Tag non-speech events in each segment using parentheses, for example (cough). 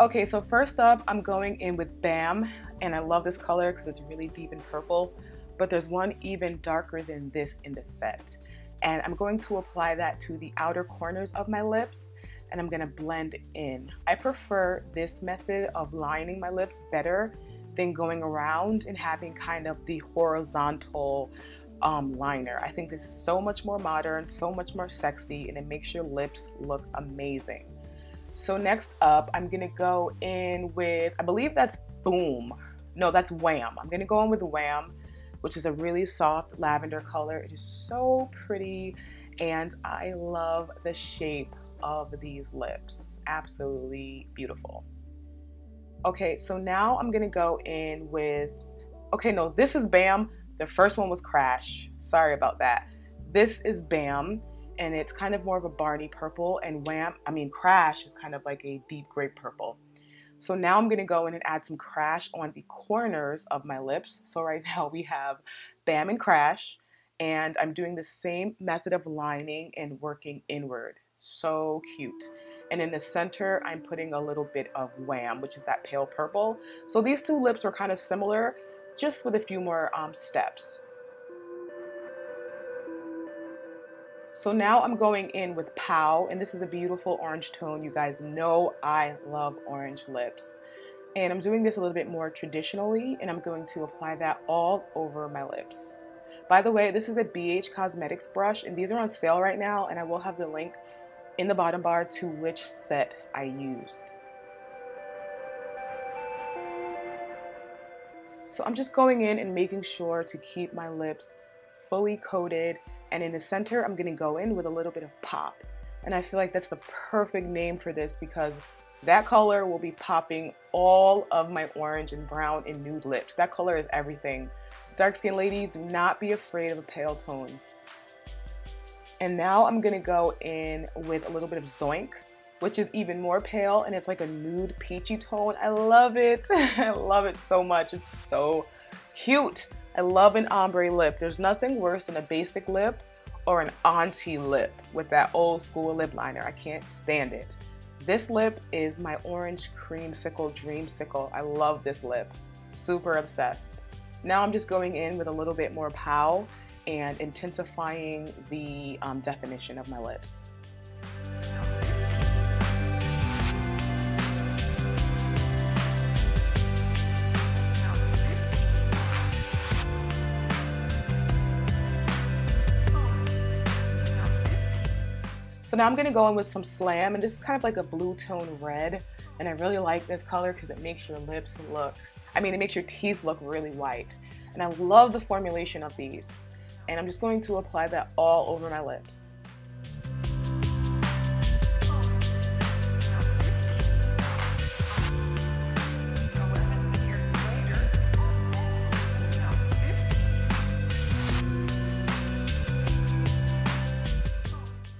Okay, so first up, I'm going in with BAM, and I love this color because it's really deep and purple, but there's one even darker than this in the set. And I'm going to apply that to the outer corners of my lips, and I'm gonna blend in. I prefer this method of lining my lips better than going around and having kind of the horizontal um, liner. I think this is so much more modern, so much more sexy, and it makes your lips look amazing. So next up, I'm gonna go in with, I believe that's Boom. No, that's Wham. I'm gonna go in with Wham, which is a really soft lavender color. It is so pretty, and I love the shape of these lips. Absolutely beautiful. Okay, so now I'm gonna go in with, okay, no, this is Bam. The first one was Crash. Sorry about that. This is Bam, and it's kind of more of a Barney purple, and Wham, I mean, Crash is kind of like a deep grape purple. So now I'm gonna go in and add some Crash on the corners of my lips. So right (laughs) now we have Bam and Crash, and I'm doing the same method of lining and working inward. So cute. And in the center, I'm putting a little bit of Wham, which is that pale purple. So these two lips are kind of similar, just with a few more um, steps. So now I'm going in with Pow, and this is a beautiful orange tone. You guys know I love orange lips. And I'm doing this a little bit more traditionally, and I'm going to apply that all over my lips. By the way, this is a BH Cosmetics brush, and these are on sale right now, and I will have the link in the bottom bar to which set I used. So I'm just going in and making sure to keep my lips fully coated and in the center I'm gonna go in with a little bit of pop and I feel like that's the perfect name for this because that color will be popping all of my orange and brown and nude lips. That color is everything. Dark skin ladies, do not be afraid of a pale tone. And now I'm gonna go in with a little bit of Zoink, which is even more pale and it's like a nude peachy tone. I love it. (laughs) I love it so much. It's so cute. I love an ombre lip. There's nothing worse than a basic lip or an auntie lip with that old school lip liner. I can't stand it. This lip is my orange creamsicle dreamsicle. I love this lip. Super obsessed. Now I'm just going in with a little bit more pow and intensifying the um, definition of my lips. Now I'm gonna go in with some Slam, and this is kind of like a blue tone red, and I really like this color because it makes your lips look, I mean, it makes your teeth look really white. And I love the formulation of these and I'm just going to apply that all over my lips.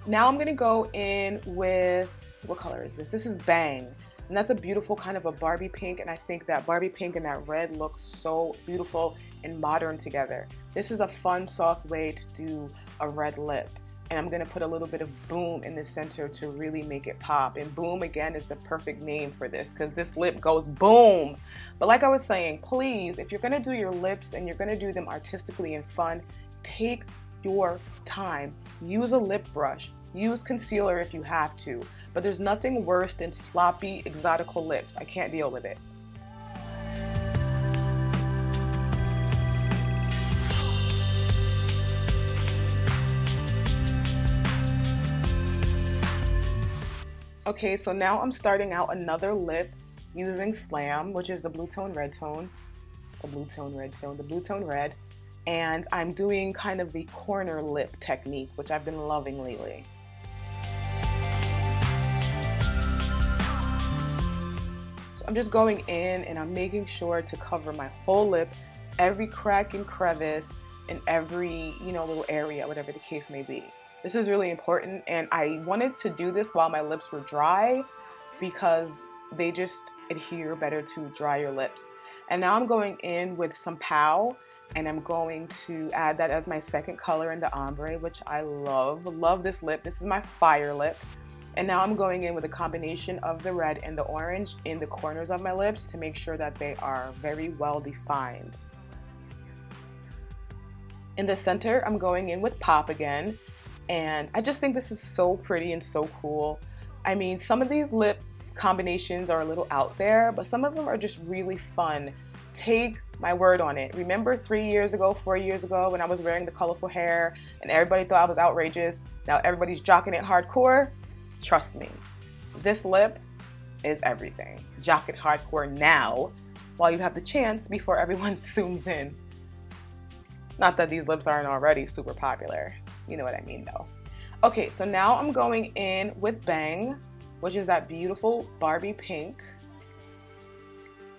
Now I'm gonna go in with, what color is this? This is Bang. And that's a beautiful kind of a Barbie pink. And I think that Barbie pink and that red look so beautiful and modern together. This is a fun, soft way to do a red lip. And I'm gonna put a little bit of boom in the center to really make it pop. And boom again is the perfect name for this because this lip goes boom. But like I was saying, please, if you're gonna do your lips and you're gonna do them artistically and fun, take your time. Use a lip brush. Use concealer if you have to. But there's nothing worse than sloppy, exotical lips. I can't deal with it. Okay, so now I'm starting out another lip using Slam, which is the blue tone red tone, the blue tone red tone, the blue tone red, and I'm doing kind of the corner lip technique, which I've been loving lately. I'm just going in and I'm making sure to cover my whole lip, every crack and crevice, and every, you know, little area, whatever the case may be. This is really important and I wanted to do this while my lips were dry because they just adhere better to drier lips. And now I'm going in with some Pow and I'm going to add that as my second color in the ombre, which I love. Love this lip. This is my fire lip And now I'm going in with a combination of the red and the orange in the corners of my lips to make sure that they are very well defined. In the center, I'm going in with Pop again. And I just think this is so pretty and so cool. I mean, some of these lip combinations are a little out there, but some of them are just really fun. Take my word on it. Remember three years ago, four years ago, when I was wearing the colorful hair and everybody thought I was outrageous? Now everybody's jocking it hardcore. Trust me, this lip is everything. Jock it hardcore now while you have the chance before everyone (laughs) zooms in. Not that these lips aren't already super popular. You know what I mean though. Okay, so now I'm going in with Bang, which is that beautiful Barbie pink.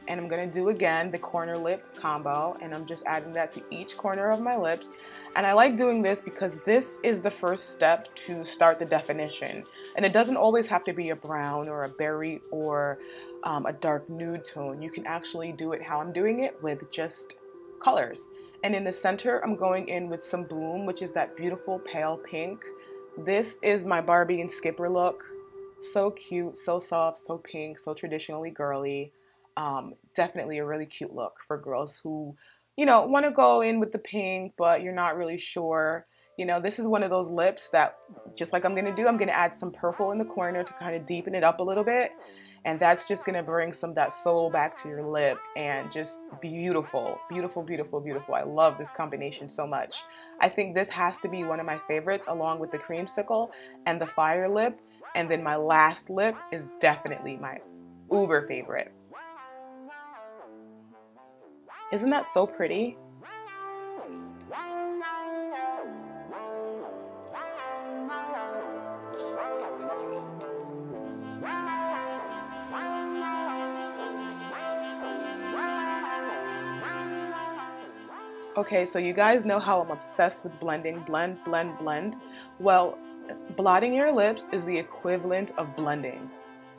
And I'm gonna do again the corner lip combo and I'm just adding that to each corner of my lips. And I like doing this because this is the first step to start the definition. And it doesn't always have to be a brown or a berry or um, a dark nude tone. You can actually do it how I'm doing it with just colors. And in the center, I'm going in with some Boom, which is that beautiful pale pink. This is my Barbie and Skipper look. So cute, so soft, so pink, so traditionally girly. Um, definitely a really cute look for girls who, you know, want to go in with the pink, but you're not really sure. You know, this is one of those lips that, just like I'm going to do, I'm going to add some purple in the corner to kind of deepen it up a little bit. And that's just gonna bring some that soul back to your lip and just beautiful beautiful beautiful beautiful. I love this combination so much. I think this has to be one of my favorites along with the creamsicle and the fire lip. And then my last lip is definitely my uber favorite isn't that so pretty Okay, so you guys know how I'm obsessed with blending, blend, blend, blend. Well, blotting your lips is the equivalent of blending.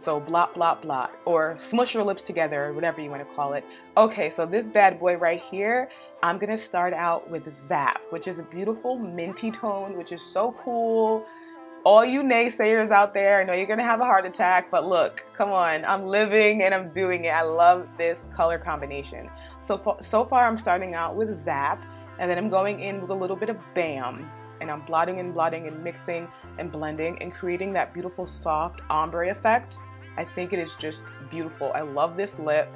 So blot, blot, blot, or smush your lips together, whatever you want to call it. Okay, so this bad boy right here, I'm gonna start out with Zap, which is a beautiful minty tone, which is so cool all you naysayers out there, I know you're gonna have a heart attack, but look, come on, I'm living and I'm doing it. I love this color combination. So, so far I'm starting out with Zap, and then I'm going in with a little bit of Bam, and I'm blotting and blotting and mixing and blending and creating that beautiful soft ombre effect. I think it is just beautiful. I love this lip,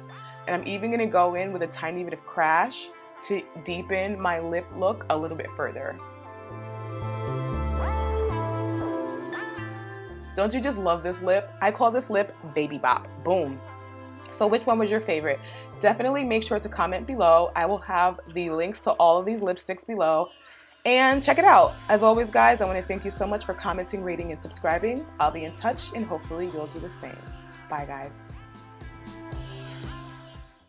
and I'm even gonna go in with a tiny bit of Crash to deepen my lip look a little bit further. Don't you just love this lip? I call this lip Baby Bop. Boom. So which one was your favorite? Definitely make sure to comment below. I will have the links to all of these lipsticks below and check it out. As always, guys, I want to thank you so much for commenting, rating, and subscribing. I'll be in touch and hopefully you'll do the same. Bye, guys.